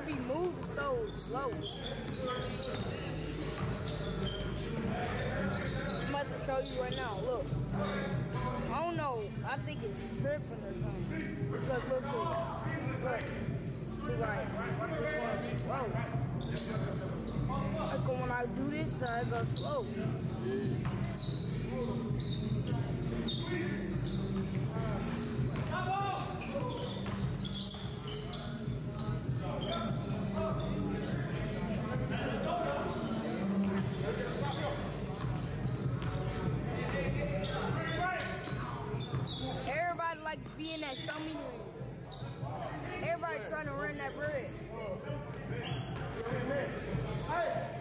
be moving so slow. I'm about to show you right now, look. I don't know, I think it's tripping or something. Look, look, look. Look. Be going slow. Like when I do this, it goes slow. Everybody like to be in that. Everybody trying to run that bread. Hey!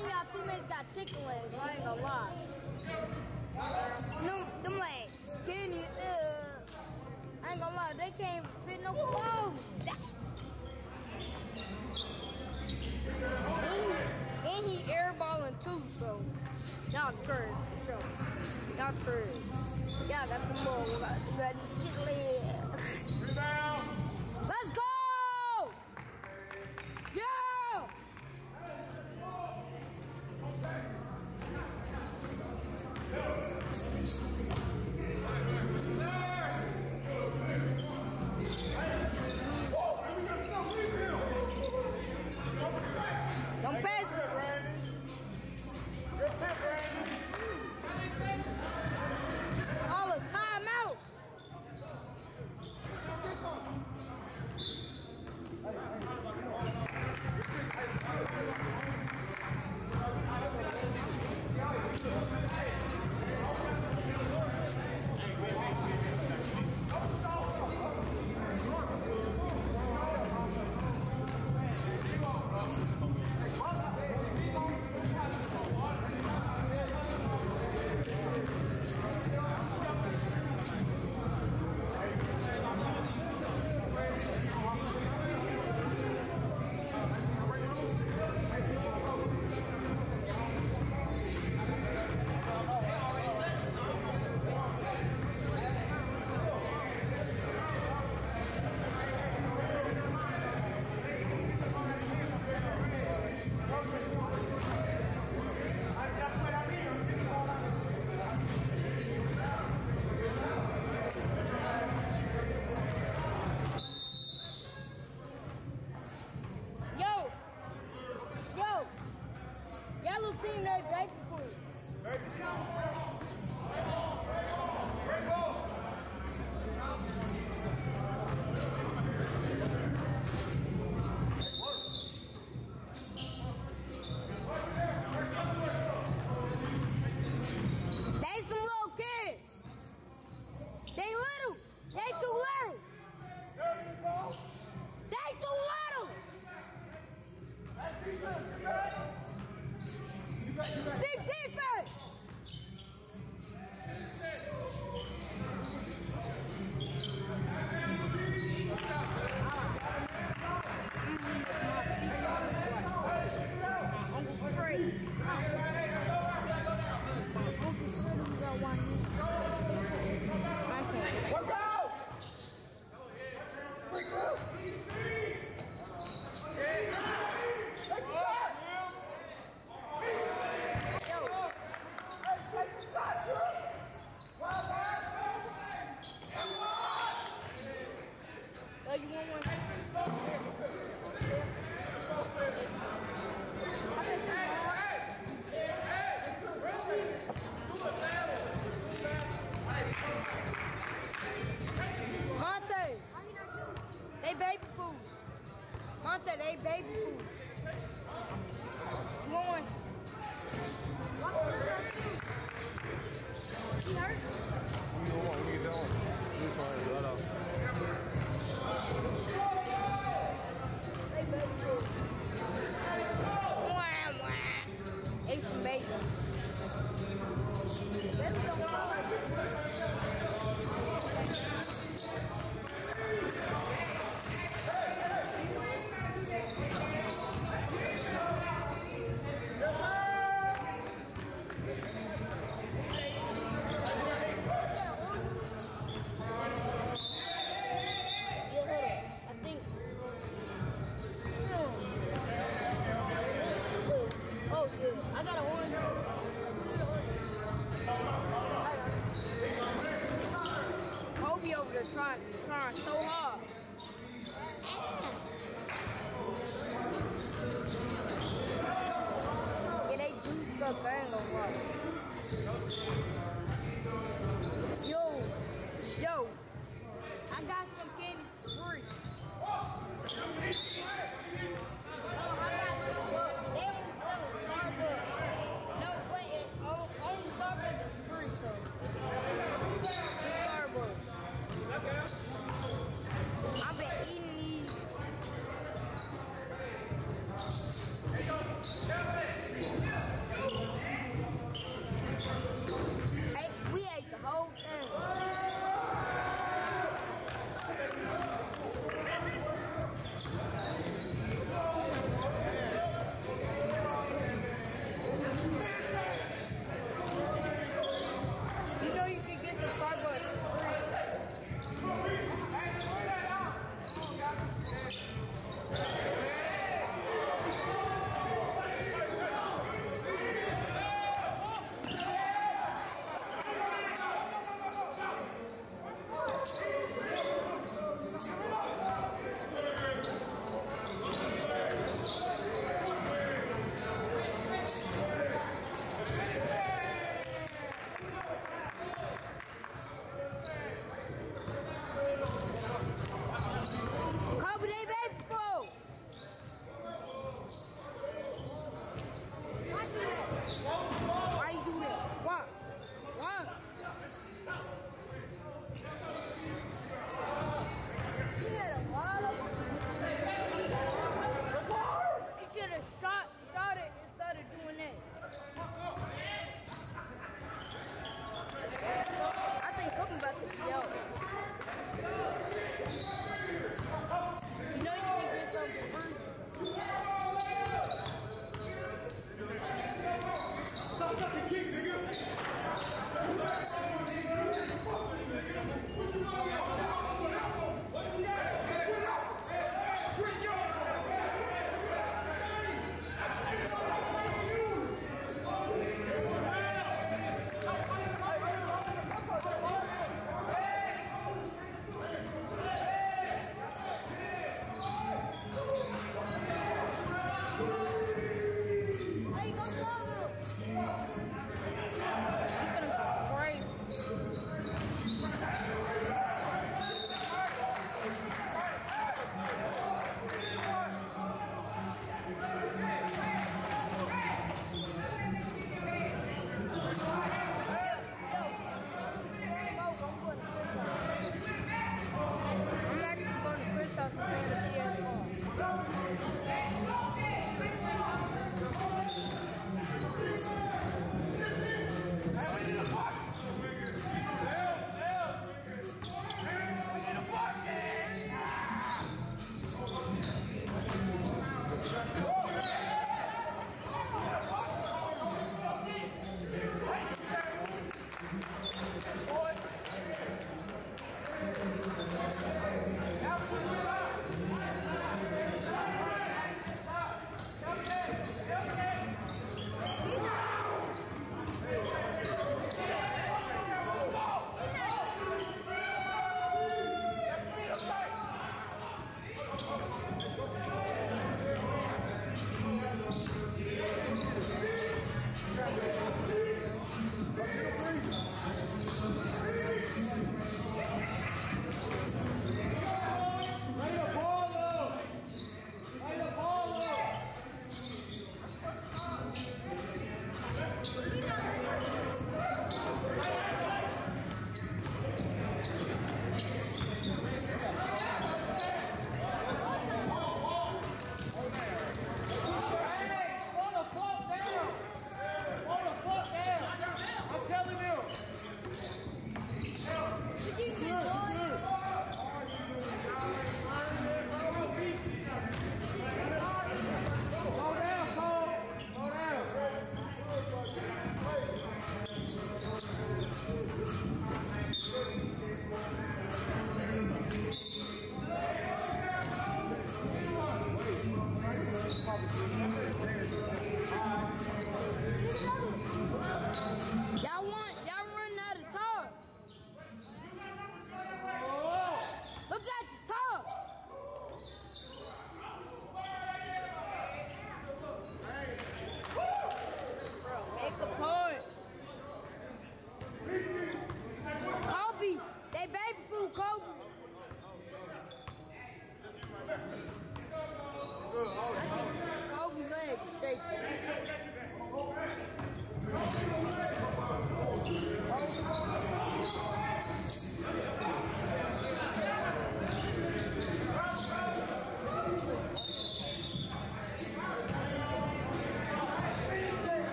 of y'all teammates got chicken legs. I ain't gonna lie. Them, them like skinny. Ugh. I ain't gonna lie. They can't fit no clothes. And he, and he airballing too, so y'all curve for sure. Y'all curve. Y'all got some more. We got, we got chicken legs.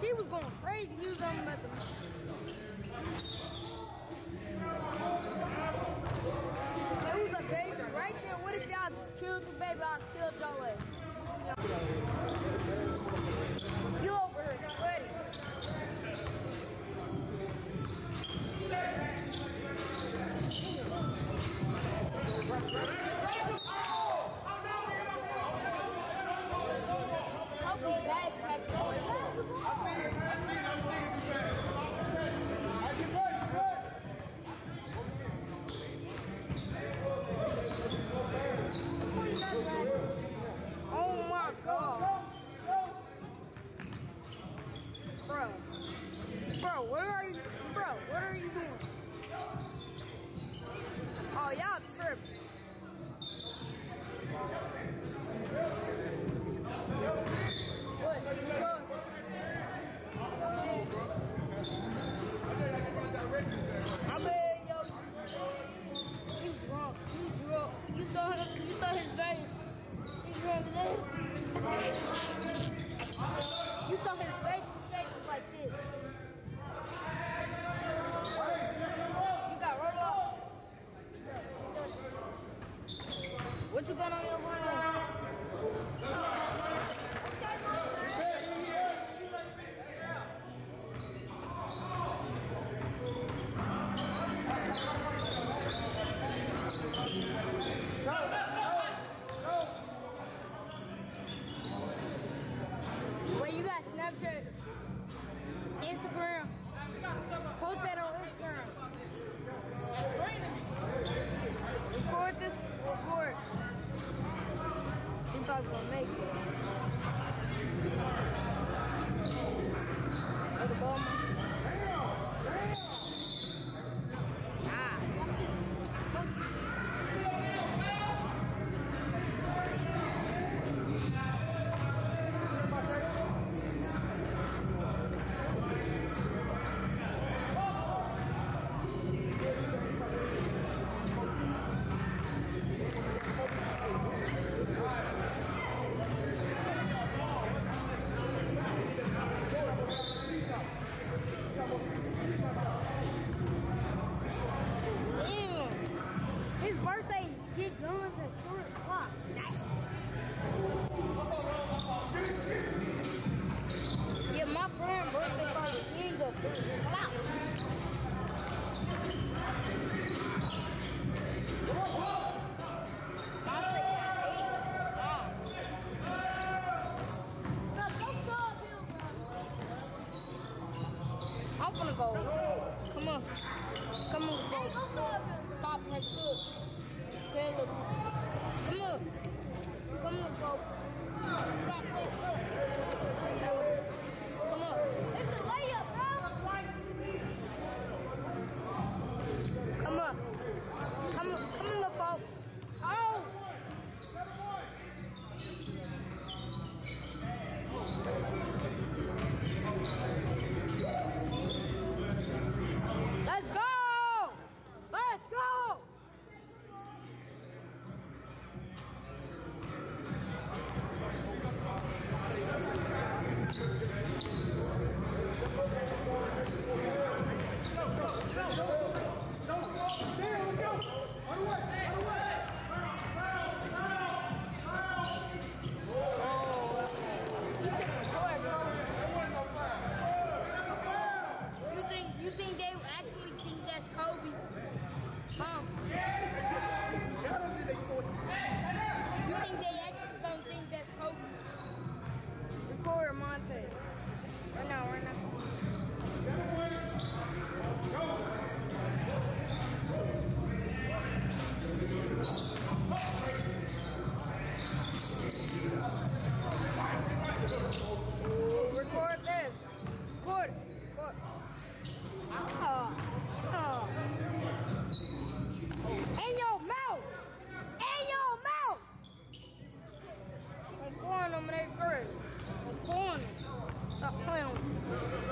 He was going crazy. He was on about the. It was a baby right there. What if y'all just killed the baby? I killed y'all. Come não é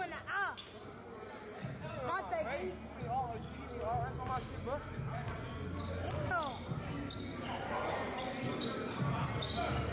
two in the eye. I take it. That's why my shit busted. Damn.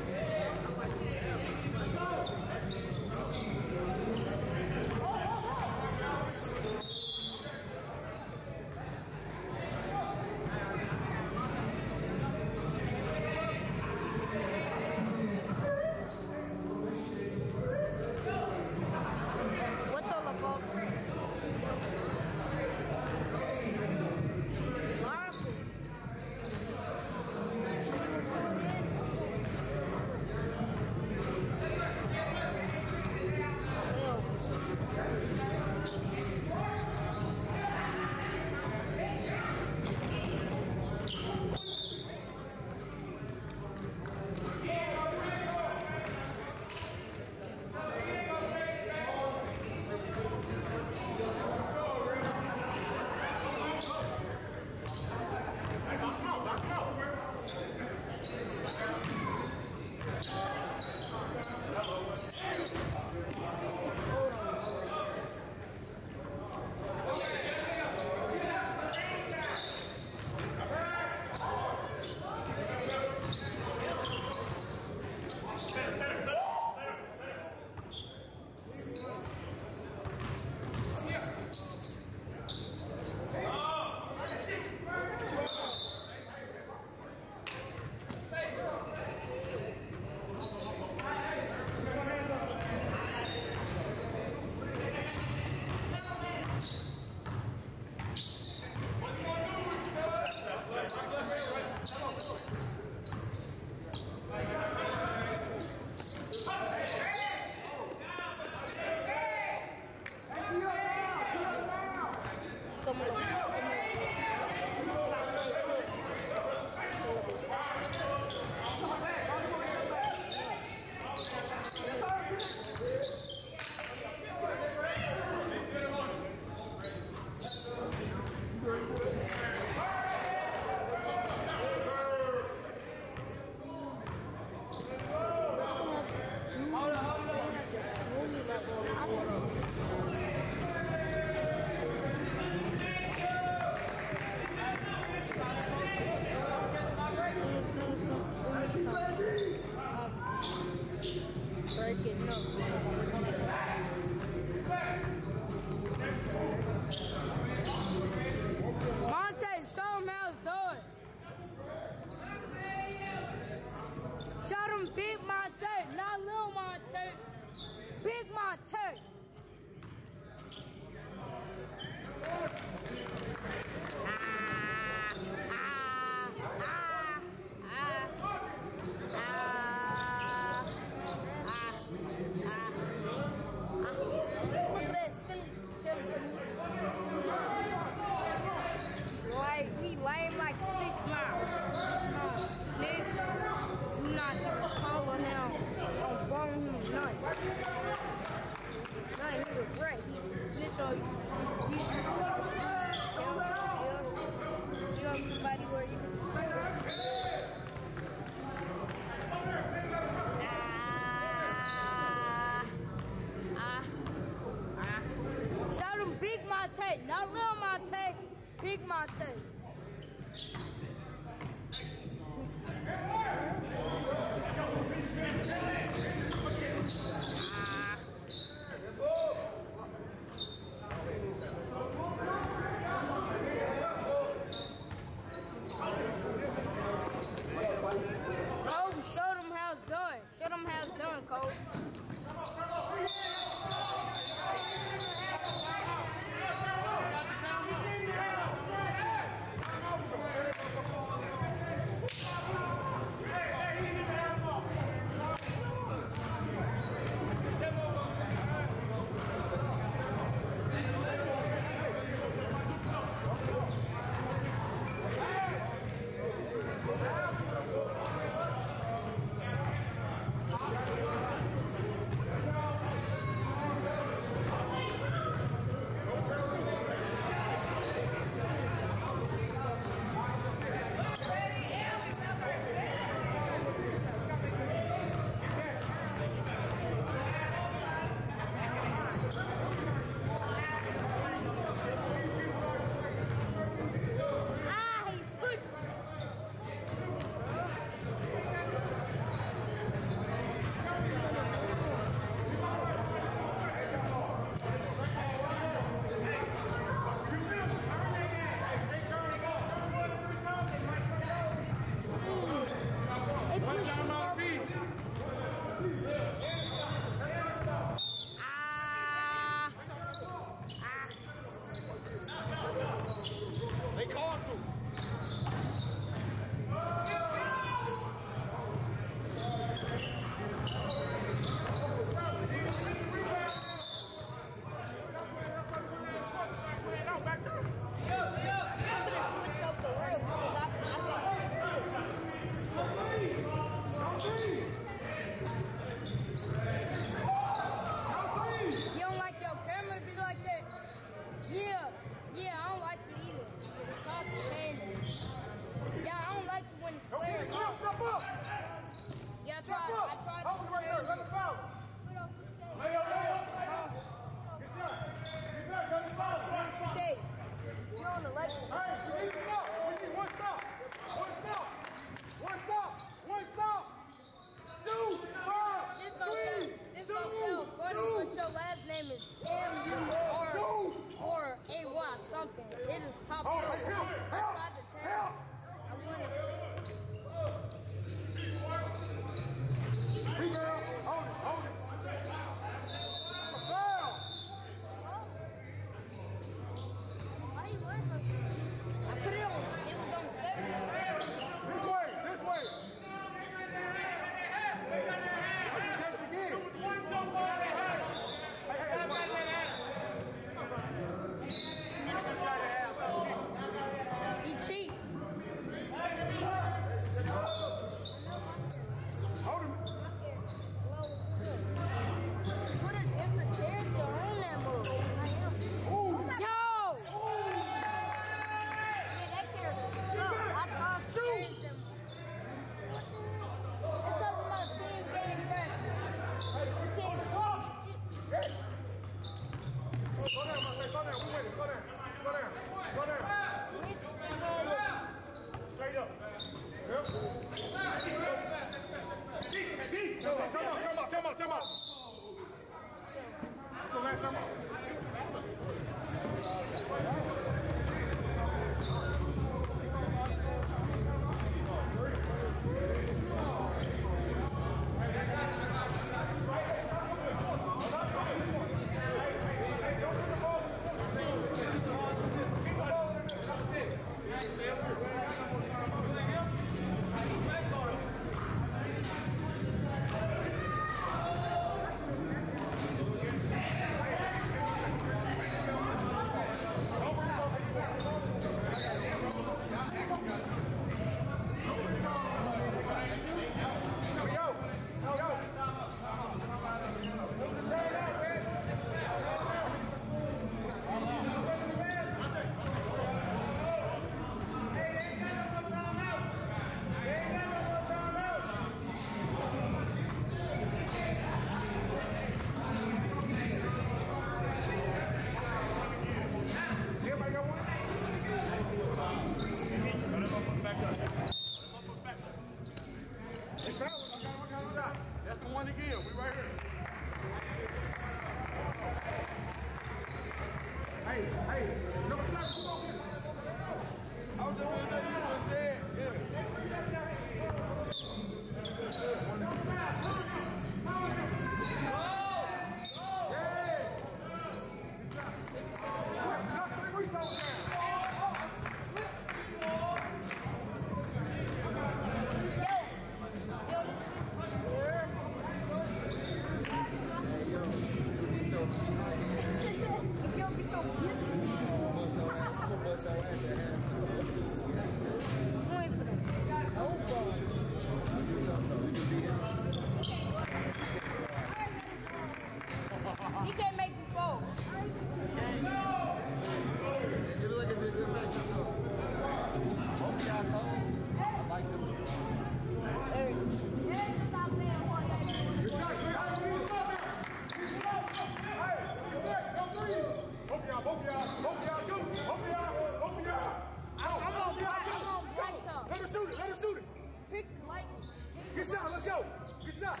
Good shot!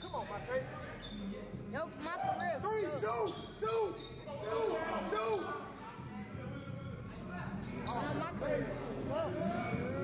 Come on, Mate. Trey. Nope, my career. Three, shoot, shoot, shoot, shoot. Oh, my career. Whoa.